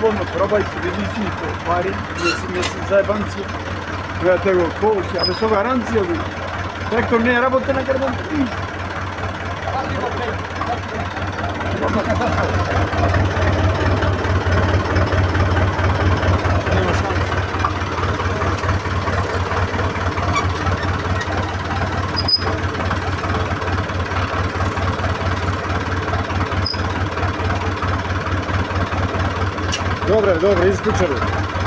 slobodno probajte, vidi snite pari, mislim, mislim, zajebanci, gledajte go, kousi, ali s ovoga ranci ovi, traktor nije rabote na karbon, ništa. Dobre, dobro, isključeno.